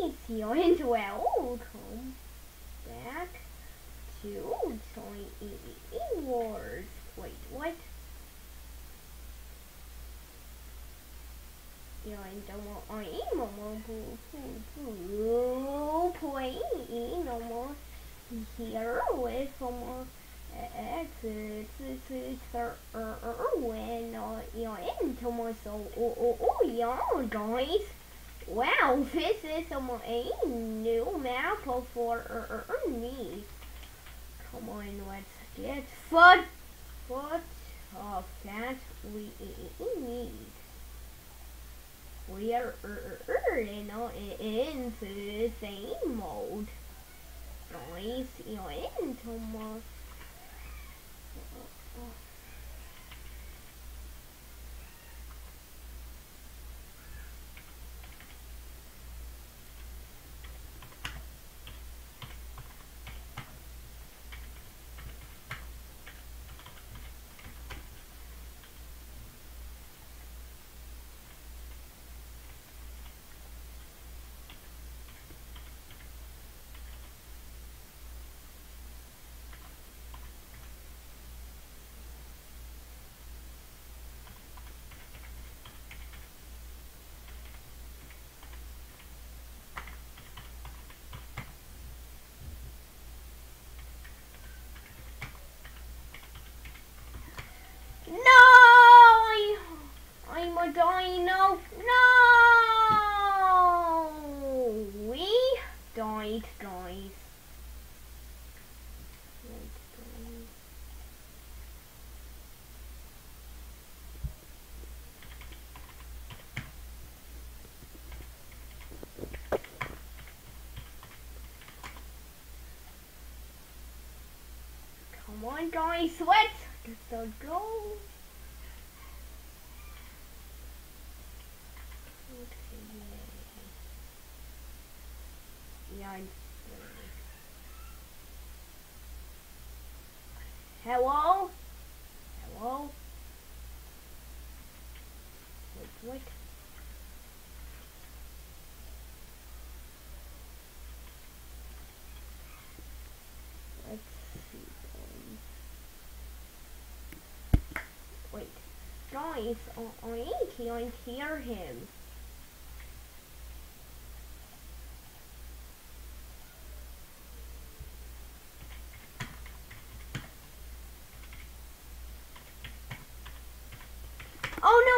If you're going to welcome back to Toy Wars. Wait, what? You're in the I'm play no more here with some when you're into my soul. Oh, oh, oh, yeah, guys. Wow, this is a new map for me. Come on, let's get fun. What of that we need? We are in, in the same mode. Guys, you're into my dino. No! We died, guys. Come on, guys, let's get go. Hello? Hello? Wait, what? Let's see. Wait. Guys, oh, I, can't hear him. Oh,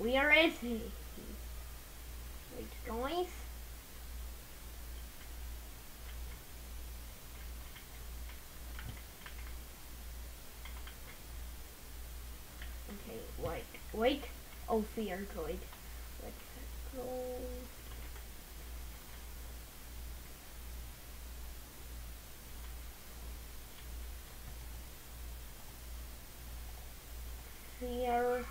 Where is he? Wait, guys. Okay, wait, wait. Oh, fear droid. Let's go. Fear.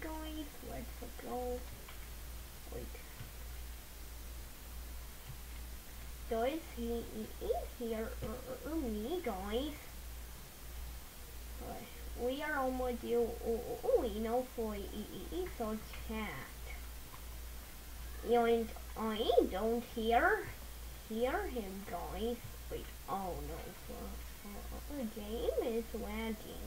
guys. Let's go. Wait. Does he is here uh, uh, me, guys? We are almost you. We know for so chat. You I don't hear hear him, guys. Wait. Oh no. For, for, game is lagging.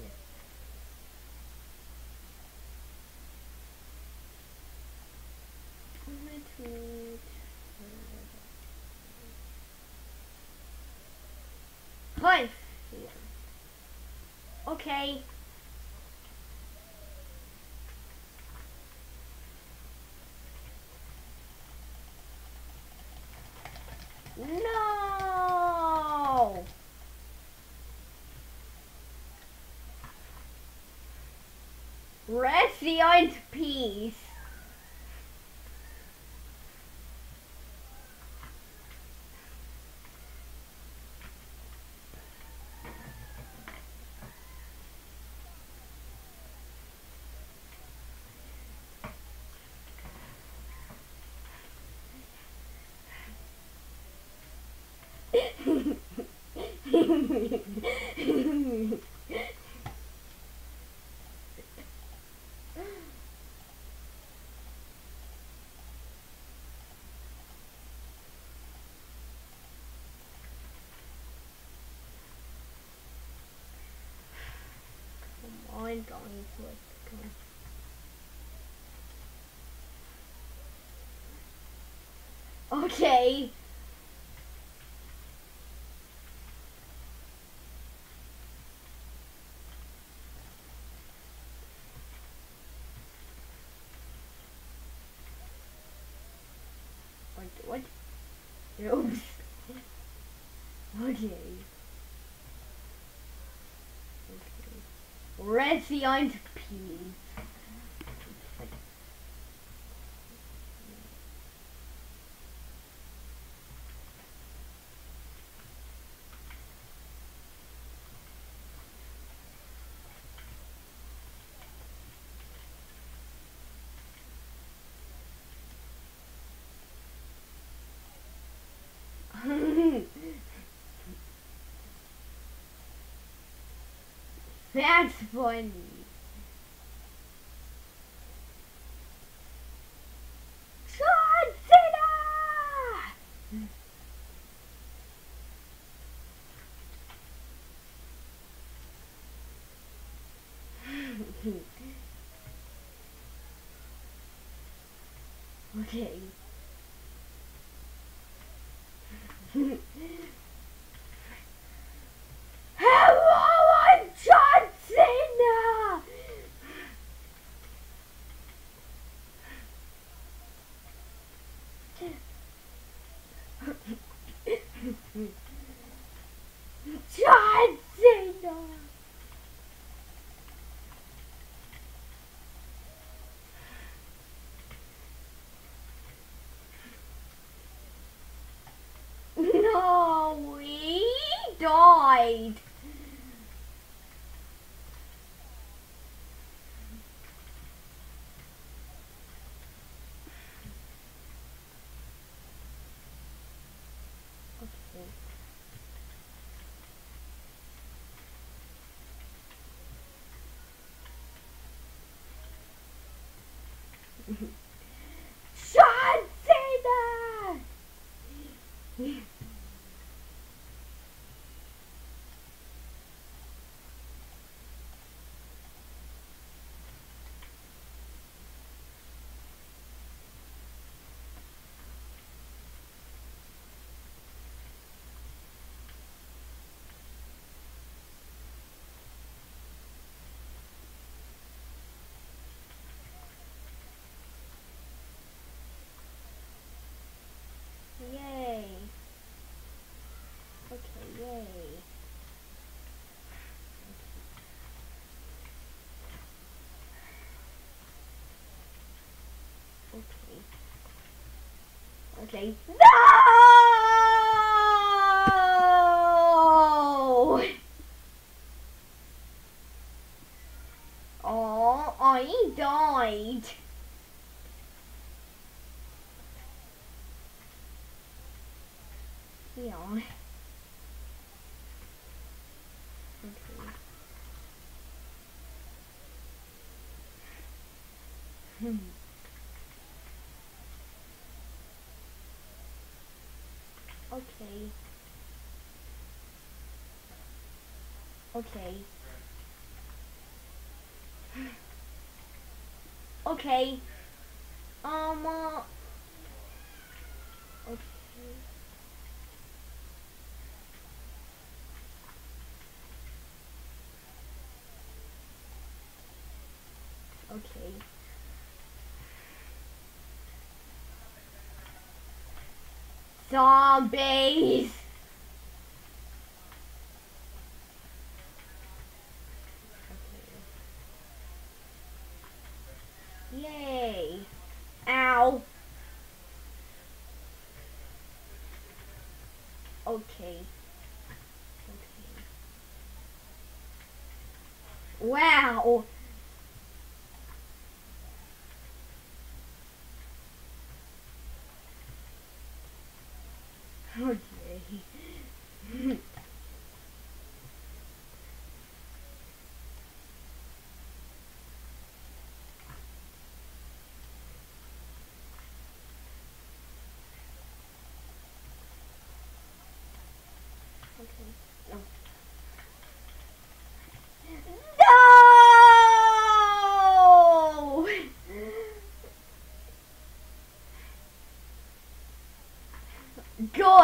Okay. No. Rest the piece. Come on, guys, let's go. Okay. What? What? Oops. Okay. Okay. Resident peas. That's funny. Cena! okay. Hello, I'm John Cena! John Cena! No, he died. Okay. John Cena! Yay. Okay, yay. Okay. Okay. No! Oh, I died. Yeah. Okay. Hmm. Okay. Okay. Okay. Um. Uh, okay. Okay. Zombies! Yay! Ow! Okay. Okay. Wow!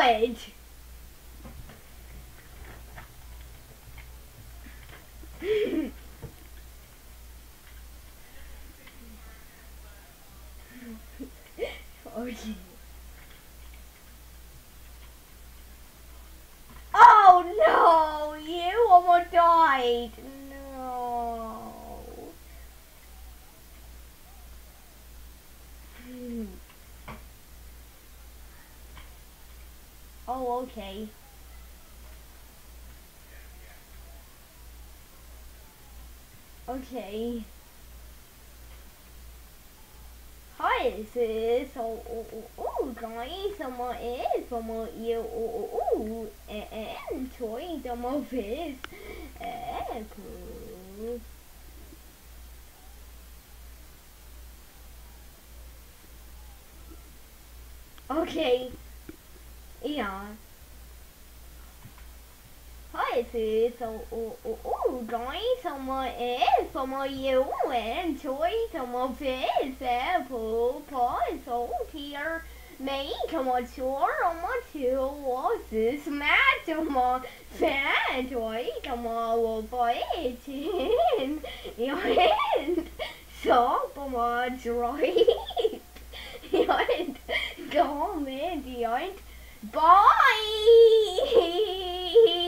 Good. okay. Oh, oh no! You almost died! No. Hmm. Oh, okay. Okay. Hi, this is oh, oh, oh, oh guys, more is more you oh, oh, oh, and toy this apple. Okay. Yeah. Hi, this is oh, oh, oh, guys, some more is some more you and toy some of this apple pie so here. Come on, sure, on my two was this match on my fan toy, come on, we'll buy it in your hand. So, come on, right? And comment, and bye.